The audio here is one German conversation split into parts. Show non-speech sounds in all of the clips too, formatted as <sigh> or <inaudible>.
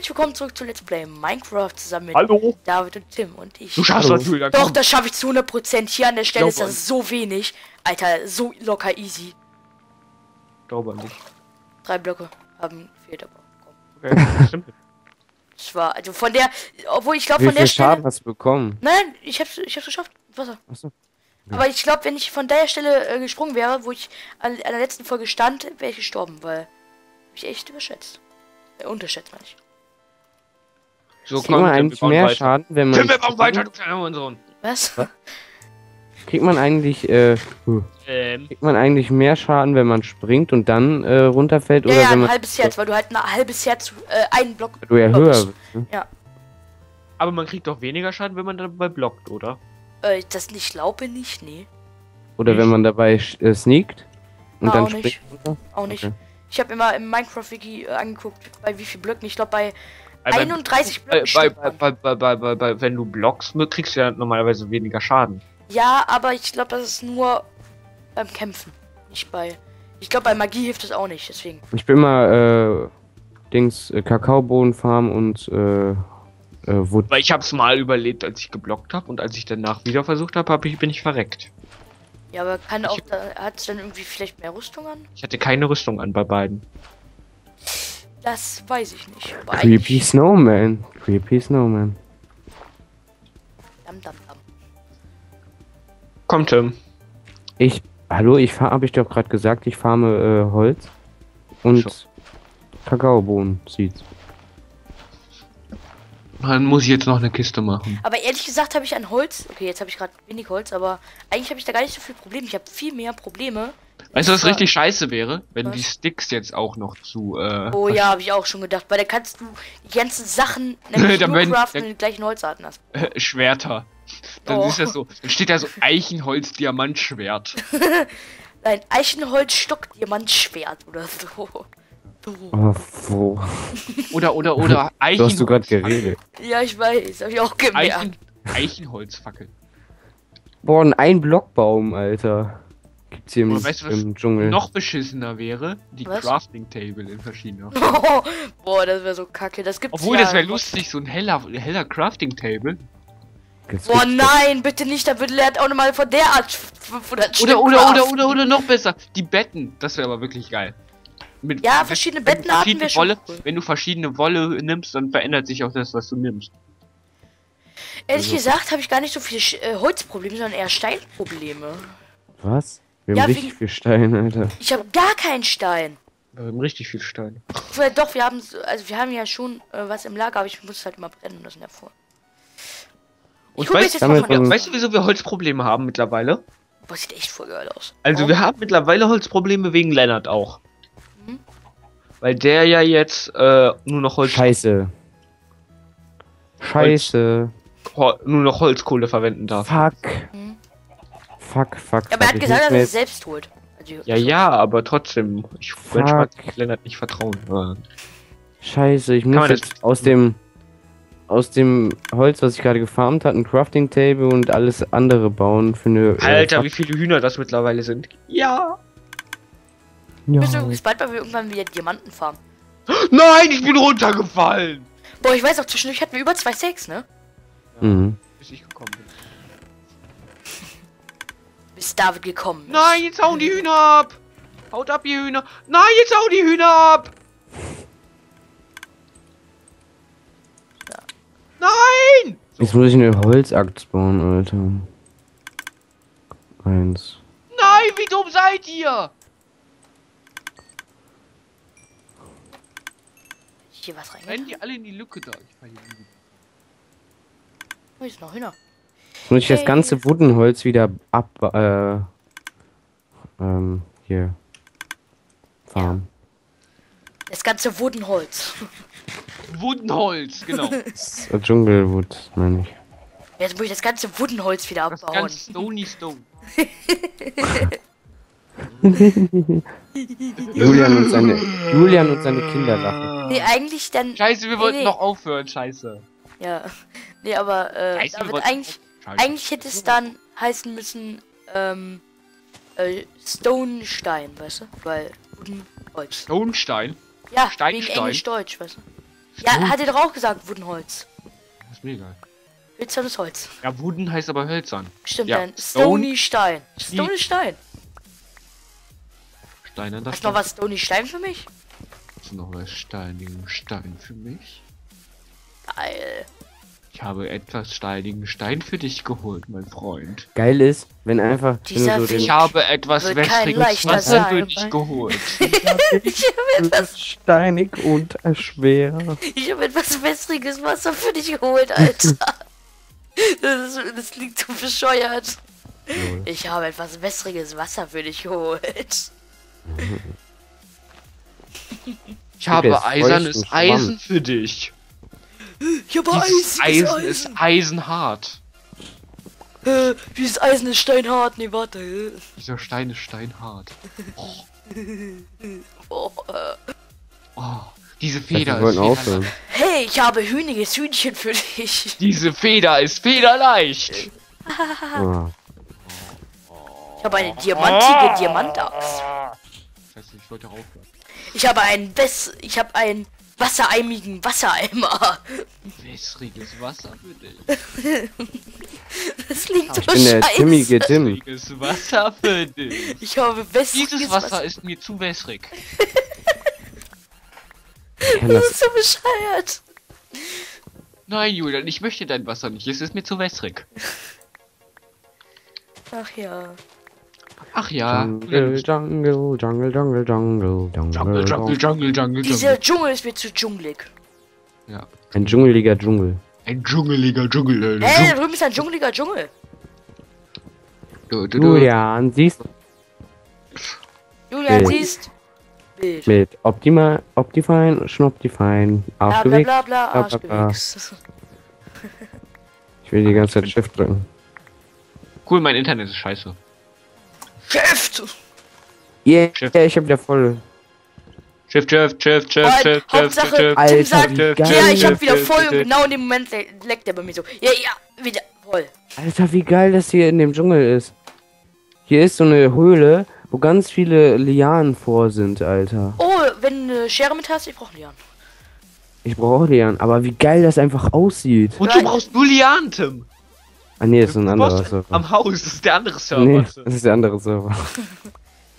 herzlich willkommen zurück zu Let's Play Minecraft zusammen mit Hallo? David und Tim und ich. Du schaffst Hallo. das, Julia. Doch, das schaffe ich zu 100%. Hier an der Stelle ist das so wenig. Alter, so locker easy. glaube nicht. Drei Blöcke haben gefehlt, aber komm. Okay, stimmt. Das <laughs> war, also von der, obwohl ich glaube von der viel Schaden Stelle. hast du bekommen? Nein, ich hab's, ich hab's geschafft. Wasser. Achso. Aber ich glaube, wenn ich von der Stelle äh, gesprungen wäre, wo ich an, an der letzten Folge stand, wäre ich gestorben, weil hab ich echt überschätzt. Äh, unterschätzt, meine ich. So, Kriegt man eigentlich mehr weiter. Schaden, wenn man. Tim, wir bauen weiter, du kleiner Hurensohn. Was? Kriegt man eigentlich, äh, Ähm, kriegt man eigentlich mehr Schaden, wenn man springt und dann äh, runterfällt Ja, oder ja, wenn ein man halbes Herz, weil du halt ein halbes Herz, äh, einen Block. du ja höher bist. bist? Ne? Ja. aber man kriegt doch weniger Schaden, wenn man dabei blockt, oder? Äh, das nicht glaube nicht, nee. Oder wenn man dabei äh, sneakt und Ah, dann auch springt nicht. runter? Auch nicht. Okay. Ich habe immer im Minecraft-Wiki äh, angeguckt, bei wie viel Blöcken. Ich glaube, bei- 31 bei, Blöcken. bei, stirbt bei, man. bei, bei, bei, bei, bei, wenn du blockst, kriegst du ja normalerweise weniger Schaden. Ja, aber ich glaube, das ist nur beim Kämpfen. Nicht bei. Ich glaube, bei Magie hilft das auch nicht, deswegen. Ich bin mal, äh, Dings, äh, Kakaobohnenfarm und, äh, äh, Wood. Weil ich hab's mal überlebt, als ich geblockt habe und als ich danach wieder versucht habe, hab ich, bin ich verreckt. Ja, aber kann auch. Da, hat es dann irgendwie vielleicht mehr Rüstung an? Ich hatte keine Rüstung an bei beiden. Das weiß ich nicht. Creepy eigentlich- Snowman. Creepy Snowman. Dam, dam, dam. Komm, Tim. Ich, hallo, ich fahr, hab ich doch gerade gesagt, ich farme, äh, Holz und. Kakaobohnen Seeds. Dann muss ich jetzt noch eine Kiste machen. Aber ehrlich gesagt habe ich an Holz. Okay, jetzt habe ich gerade wenig Holz, aber eigentlich habe ich da gar nicht so viel Probleme. Ich habe viel mehr Probleme. Weißt du, was richtig scheiße wäre? Wenn Was? die Sticks jetzt auch noch zu, äh, Oh ja, habe ich auch schon gedacht. Weil da kannst du die ganzen Sachen <laughs> nämlich Dann nur craften, wenn du die gleichen Holzarten hast. äh, <laughs> Schwerter. Dann Oh. ist das so, dann steht da so <laughs> Eichenholz Diamantschwert. Nein, Eichenholz, Stock, Diamant, Schwert oder so. so. Oh, wo? Oder oder oder So hast du Eichenholz. gerade geredet. Ja, ich weiß, habe ich auch gemerkt. Eichen, Eichenholzfackel. Boah, ein Einblockbaum, Alter. Gibt's hier im, Oder weißt du, was im Dschungel. Noch beschissener wäre die Was? Crafting Table in verschiedener. <laughs> Boah, das wäre so kacke. Das gibt's Obwohl, ja. das wäre lustig, so ein heller, heller Crafting Table. Jetzt Boah, gibt's nein, bitte nicht, da wird lernt auch nochmal von der Art 500 Stück Oder oder oder oder oder noch besser, die Betten. Das wäre aber wirklich geil. Mit Ja, verschiedene wenn du Bettenarten verschiedene Wolle. Wenn du verschiedene Wolle nimmst, dann verändert sich auch das, was du nimmst. Ehrlich Also- gesagt habe ich gar nicht so viele Sch- äh, Holzprobleme, sondern eher Steinprobleme. Was? Wir Ja, haben richtig viel Stein, Alter. Ich habe gar keinen Stein. Wir haben richtig viel Stein. Vielleicht Doch, wir haben, so- also wir haben ja schon äh, was im Lager, aber ich muss es halt immer brennen lassen davor. Und Ich weißt, jetzt damit der. weißt du, wieso wir Holzprobleme haben mittlerweile? Boah, sieht echt voll geil aus. Also Warum? wir haben mittlerweile Holzprobleme wegen Lennart auch. Mhm. Weil der ja jetzt äh, nur noch Holz, Scheiße. Scheiße. Ho nur noch Holzkohle verwenden darf. Fuck. Mhm. Fuck, fuck, Ja, aber er hat Ich gesagt, dass er es jetzt- selbst holt. Also, Ja, ja, aber trotzdem. Ich ich Lennart nicht vertrauen. Äh, Scheiße, ich Kann muss das- jetzt aus dem aus dem Holz, was ich gerade gefarmt hatte, ein Crafting Table und alles andere bauen für eine. äh, Alter, Fa- wie viele Hühner das mittlerweile sind. Ja. ja. Bist du bald, weil wir irgendwann wieder Diamanten farmen. <gasps> Nein, ich bin runtergefallen. Boah, ich weiß auch, zwischendurch hatten wir über zwei Sacks, ne? Mhm. Bis ich gekommen bin. Bis David gekommen ist. Nein, jetzt hauen die Hühner ab. Haut ab, ihr Hühner. Nein, jetzt hauen die Hühner ab. Nein! Jetzt muss ich eine Holzakt bauen, Alter. Eins. Nein, wie dumm seid ihr? Hier was rein. Rennen die alle in die Lücke da. Ich in die- Oh, hier ist noch Hühner. Jetzt muss ich das Hey. ganze Woodenholz wieder ab. Äh, ähm, hier. Farmen. Das ganze Woodenholz. Wundenholz, genau. <laughs> Das äh, Dschungelwood, meine ich. Jetzt muss ich das ganze Woodenholz wieder Das abbauen. ganz Stony Stone. <laughs> Julian und seine, Julian und seine Kinder lachen. Nee, eigentlich dann. Scheiße, wir Nee, wollten nee. noch aufhören, scheiße. Ja. Nee, aber äh, Scheiße, wollten eigentlich. Eigentlich hätte es dann heißen müssen, ähm, äh, Stone Stein, weißt du? Weil Woodenholz. Stonestein? Ja, Stein, wegen. Englisch-Deutsch, weißt du? Ja, hat er doch auch gesagt, Woodenholz. Ist mir egal. Hölzernes Holz. Ja, Wooden heißt aber hölzern. Stimmt, Ja, dann Stone- Stony Stein. Stony Stein. Stein an der Hast du noch was Stony Stein für mich? Hast du noch was steinigen Stein für mich? Geil. Ich habe etwas steinigen Stein für dich geholt, mein Freund. Geil ist, wenn einfach. wenn Dieser du so <laughs> <laughs> Ich habe etwas wässriges Wasser für dich geholt. Ich habe den steinig und schwer. ich hab etwas wässriges Wasser für dich geholt, Alter. Das, ist, das klingt zu bescheuert. Ich habe etwas wässriges Wasser für dich geholt. Ich habe eisernes Eisen für dich. Ich habe Dieses eisiges Eisen ist Eisen. eisenhart. Äh, dieses Eisen ist steinhart. Nee, warte. Dieser Stein ist steinhart. Oh, <laughs> äh. Oh, diese Feder ist federleicht. aufhören. Hey, ich habe hühniges Hühnchen für dich. Diese Feder ist federleicht. Ah. <laughs> Ich habe eine diamantige. Scheiße, ich wollte. Ich habe einen Bess... Ich habe einen wassereimigen Wassereimer. Wässriges Wasser für dich. <laughs> Das klingt so Ich bin der scheiße. timmige Tim. Wässriges Wasser für dich. Ich habe wässriges Dieses Wasser ist mir zu wässrig. Ich kenn Das das. ist so bescheuert. Nein, Julian, ich möchte dein Wasser nicht. Es ist mir zu wässrig. Ach ja. Ach ja. Jungle, Jungle, Jungle, Jungle, Jungle, Jungle, Jungle, Jungle, Jungle, Jungle. Dieser Dschungel ist mir zu dschungelig. Ja. Ein dschungeliger Dschungel. Ein dschungeliger Dschungel. Äh, Hä, da drüben ist ein dschungeliger Dschungel. du, du, du. Julian, siehst Julian, Bild. siehst? Bild. mit Optima, Optifine, Schnoptifine, Bla bla bla bla, bla, bla. Arschgewichs. Ich will die ganze Zeit Shift drücken. Cool, mein Internet ist scheiße. Shift! Yeah, Shift. ich hab wieder voll. Shift, Shift, Shift, Shift, Nein, Shift, Shift, Hauptsache, Shift, Shift, Alter, Tim sagt, Shift, ja, ich hab wieder voll und genau in dem Moment le- leckt er bei mir so. Ja, ja, wieder voll. Alter, wie geil das hier in dem Dschungel ist. Hier ist so eine Höhle, wo ganz viele Lianen vor sind, Alter. Oh, wenn du eine Schere mit hast, ich brauche Lian. Ich brauche Lianen, aber wie geil das einfach aussieht. Und du brauchst nur Lianen, Tim. Ah nee, das ist ein anderer Server. Am Haus, das ist der andere Server. Nee, das ist der andere Server. <laughs>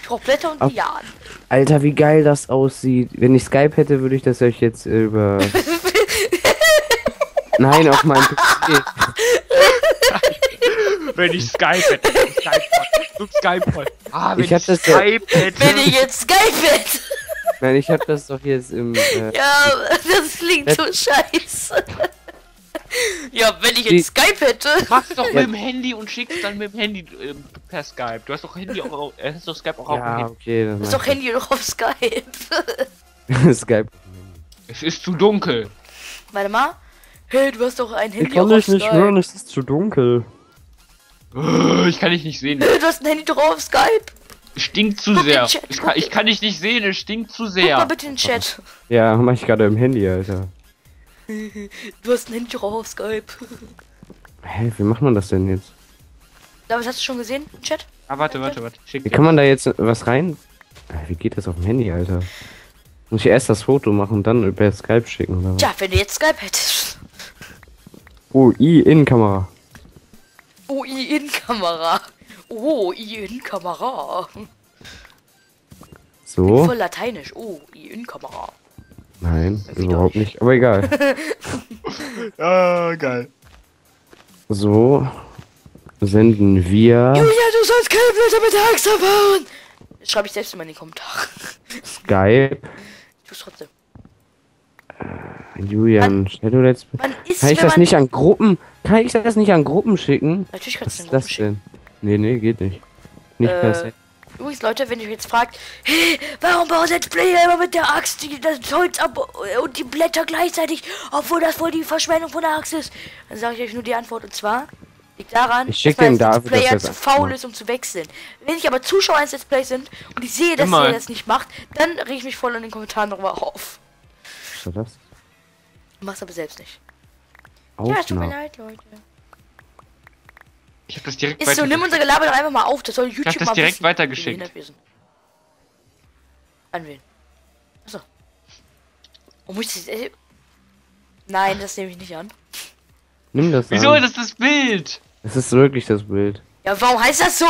Ich brauche Blätter und Lian. Alter, wie geil das aussieht. Wenn ich Skype hätte, würde ich das euch jetzt äh, über... <laughs> Nein, auf meinem PC. <laughs> Wenn ich Skype hätte. Skype Du Skype voll. Ah, wenn Ich ich, hab das ja- Skype hätte. Wenn ich jetzt Skype hätte. Nein, ich habe das doch jetzt im... Äh, Ja, das klingt so scheiße. Ja, wenn ich jetzt Skype hätte. Mach's doch mit dem <laughs> Handy und schick's dann mit dem Handy ähm, per Skype. Du hast doch Handy auch, au- äh, hast doch Skype auch auf dem ja, Handy. okay. Das ist doch Handy doch auf Skype. <laughs> Skype. Es ist zu dunkel. Warte mal. Hey, du hast doch ein Ich Handy kann auch auf dich nicht Skype. hören, es ist zu dunkel. Äh, Ich kann dich nicht sehen. Du hast ein Handy doch auf Skype. Stinkt zu Guck sehr. Chat, Ich kann, ich kann dich nicht sehen, es stinkt zu Guck mal sehr. bitte den Chat. Ja, mach ich gerade im Handy, Alter. <laughs> Du hast ein Handy doch auf Skype. Hä, wie macht man das denn jetzt? David, hast du schon gesehen im Chat? Ah, warte, warte, warte. Schick Wie dir. kann man da jetzt was rein? Wie geht das auf dem Handy, Alter? Muss ich erst das Foto machen und dann über Skype schicken, oder was? Tja, wenn du jetzt Skype hättest. Oh, I, Innenkamera. Oh, I-In-Kamera. Oh, I-In-Kamera. So? Voll lateinisch. Oh, I-In-Kamera. Nein, Wie überhaupt nicht. Aber egal. <laughs> Ah, geil. So senden wir Julia, du sollst keine Blätter mit der Axt abbauen. Das schreibe ich selbst immer in die Kommentare. Skype. Ich tu's trotzdem. Julian, Shadow Let's. Man Kann ich das man... nicht an Gruppen? Kann ich das nicht an Gruppen schicken? Natürlich Was kannst du ist den das denn? Nee, nee, geht nicht. Nicht Äh, per se. Übrigens, Leute, wenn ihr euch jetzt fragt, hey, warum baut Let's Player immer mit der Axt die, das Holz ab und die Blätter gleichzeitig, obwohl das wohl die Verschwendung von der Axt ist, dann sage ich euch nur die Antwort und zwar liegt daran, Ich dass dem Let's Player das zu faul ist, um zu wechseln. Wenn ich aber Zuschauer eines Let's Play sind und ich sehe, dass Immer. ihr das nicht macht, dann reg ich mich voll in den Kommentaren darüber auf. Was das? Mach's aber selbst nicht. Ja, es tut mir Aufnahme. leid, Leute. Ich hab das direkt Ist so, nimm unser Gelaber doch einfach mal auf, das soll YouTube das mal direkt wissen, weitergeschickt. An wen? Achso. Und muss ich, äh, Nein, das nehme ich nicht an. Nimm das Wieso an. ist das das Bild? Das ist wirklich das Bild. Ja, warum heißt das so?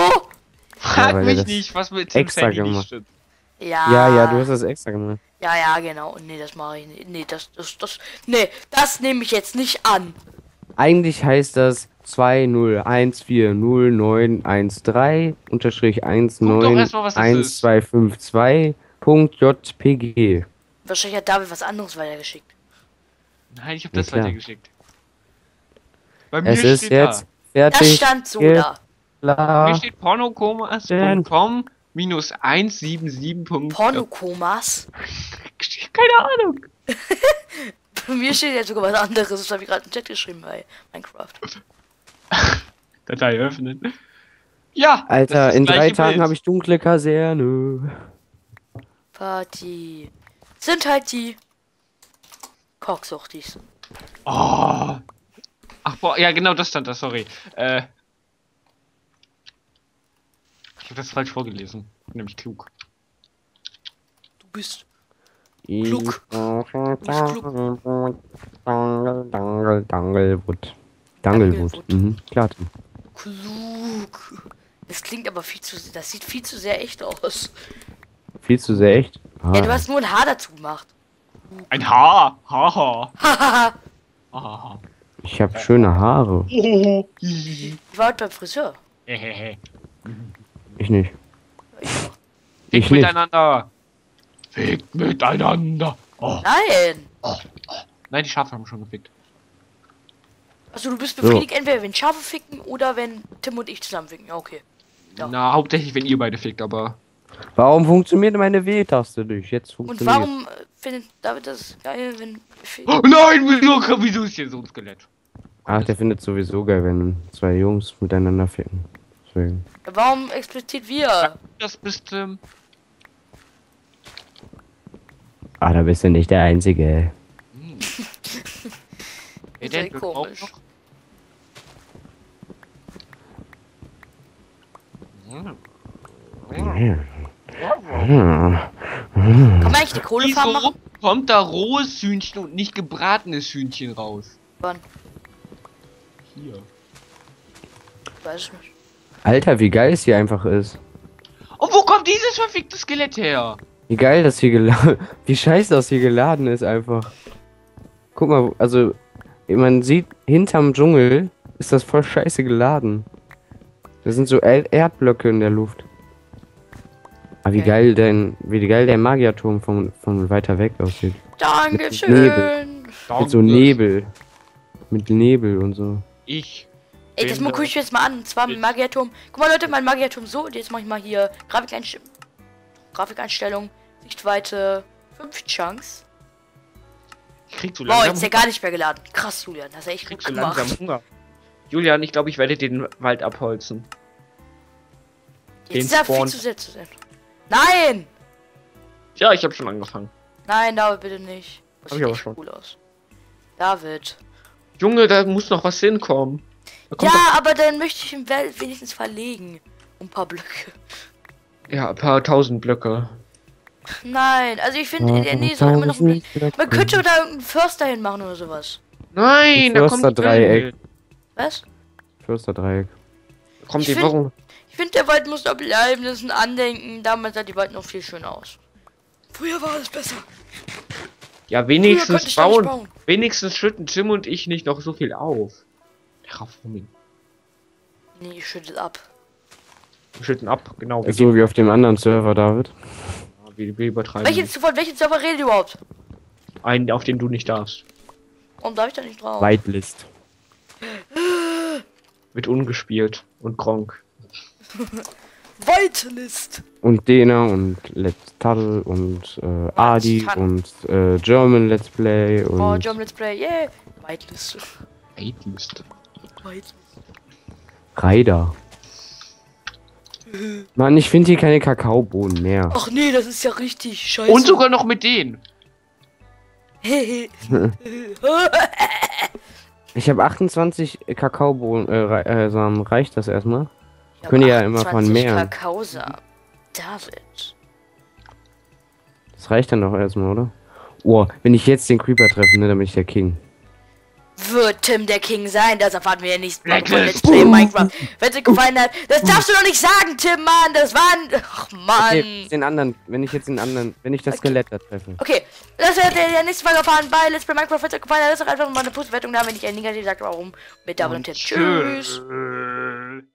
Frag er mich das nicht, was mit Tims extra Handy nicht gemacht. stimmt. Ja. Ja, ja, du hast das extra gemacht. Ja, ja, genau. Nee, das mache ich nicht. Nee, das, das, das. Nee, das nehme ich jetzt nicht an. Eigentlich heißt das 20140913 unterstrich Guck doch erst mal, was das ist. 19252.jpg. Wahrscheinlich hat David was anderes weitergeschickt. Nein, ich habe das klar. weitergeschickt. Bei mir Es ist steht jetzt Das fertig. stand so da. da. klar. Mir steht pornokomas.com minus 177. Pornokomas. <laughs> Keine Ahnung. <laughs> Bei mir steht jetzt sogar was anderes. Das habe ich gerade im Chat geschrieben bei Minecraft. <laughs> <laughs> Datei öffnen. Ja. Alter, in drei Tagen habe ich dunkle Kaserne. Party. Sind halt die Cocksuchtis. Oh. Ach, boah, ja, genau, das stand da, sorry. Äh. Ich habe das falsch vorgelesen. Nämlich klug. Du bist. Klug. Klug. Dangle, Danglewood. Danglewood. Danglewood. Mhm, klar. Klug. Das klingt aber viel zu. Das sieht viel zu sehr echt aus. Viel zu sehr echt. Ah, Ja, du hast nur ein Haar dazu gemacht. Ein Haar. Haha. Hahaha. <laughs> Haha. ich habe schöne Haare. Oh. ich war heute beim Friseur. Hehehe. Ich nicht. Ich. Ich Fickt nicht. miteinander. Fickt miteinander. Oh. Nein! Nein, die Schafe haben schon gefickt. Also du bist So. befriedigt entweder wenn Schafe ficken oder wenn Tim und ich zusammen ficken. Ja, okay. Ja. Na, hauptsächlich, wenn ihr beide fickt, aber. Warum funktioniert meine W-Taste nicht? Jetzt Und funktioniert. warum äh, findet David das geil, wenn. Oh nein, wieso, wieso ist hier so ein Skelett? Ach, der findet sowieso geil, wenn zwei Jungs miteinander ficken. Deswegen. Warum explizit wir? Das bist, ähm. Ah, da bist du nicht der Einzige. <laughs> Denn? Wir brauchen komisch. noch- Hm. Hm. Kann man eigentlich die Kohlefarm Wieso machen? kommt da rohes Hühnchen und nicht gebratenes Hühnchen raus? Wann? Hier. Weiß ich nicht. Alter, wie geil es hier einfach ist. Und wo kommt dieses verfickte Skelett her? Wie geil das hier geladen. <laughs> Wie scheiße das hier geladen ist einfach. Guck mal, also man sieht hinterm Dschungel ist das voll scheiße geladen. Da sind so Er- Erdblöcke in der Luft. Aber wie Okay. geil denn, wie geil der Magierturm von, von weiter weg aussieht. Dankeschön! Nebel. Mit so Nebel. Mit Nebel und so. Ich. Ey, das gucke ich jetzt mal an. Und zwar mit Magierturm. Guck mal, Leute, mein Magierturm so. Und jetzt mache ich mal hier Grafikeinstellung. Grafikeinstellung. Sichtweite 5 Chunks. Ich krieg so Boah, jetzt langsam, ist der gar nicht mehr geladen. Krass, Julian. Das ist echt ich krieg gut so gemacht. langsam Hunger. Julian, ich glaube, ich werde den Wald abholzen. Jetzt den ist er viel Spawn. zu sehr zu sehen. Nein! Ja, ich habe schon angefangen. Nein, David, bitte nicht. Das Hab sieht ich aber schon. cool aus. David. Junge, da muss noch was hinkommen. Ja, aber dann möchte ich ihn wenigstens verlegen. Um ein paar Blöcke. doch, ja, ein paar tausend Blöcke. Nein, also ich finde, in der Nähe soll immer noch ein Man könnte da irgendeinen Förster hinmachen oder sowas. Nein, da kommt Försterdreieck. Müll. Was? Försterdreieck. Kommt Ich die find- Wochen. Ich finde, der Wald muss da bleiben. Das ist ein Andenken. Damals sah die Wald noch viel schöner aus. Früher war es besser. Ja, wenigstens bauen. bauen. Wenigstens schütten Tim und ich nicht noch so viel auf. Terraforming. Nee, ich schüttel ab. Wir schütten ab, genau. So wie auf dem anderen Server, David. gehen, wir, wir übertreiben. Welche, von welchen Server redet ihr überhaupt? Einen, auf den du nicht darfst. Warum darf ich da nicht drauf? Whitelist. Wird ungespielt. Und Gronk. <laughs> Whitelist. Und Dena und Let's Tuddle und äh, Adi und äh, German Let's Play und Oh, German Let's Play. Yeah. Whitelist. Atheist. Whitelist. Ryder. <laughs> Mann, ich finde hier keine Kakaobohnen mehr. Ach nee, das ist ja richtig scheiße. Und sogar noch mit denen. <laughs> Ich habe 28 Kakaobohnen, äh, äh, Samen. Reicht das erstmal? Ich Können ja immer von 28 mehr. Kakaosamen. David. Das reicht dann doch erstmal, oder? Oh, wenn ich jetzt den Creeper treffe, ne, dann bin ich der King. Wird Tim der King sein. Das erfahren wir ja nicht mal von. Let's Play Minecraft. Wenn es dir gefallen hat, das darfst du doch nicht sagen, Tim, Mann. Das waren. Ach, Mann. Okay, den anderen, wenn ich jetzt den anderen, wenn ich das Skelett da treffe. Okay, das wird der, der nächste Folge erfahren bei Let's Play Minecraft. Wenn es euch gefallen hat, lasst doch einfach mal eine Positivwertung da, wenn ich ein negativ sagt, warum. Mit der Abonniert. Tschüss. Tschüss.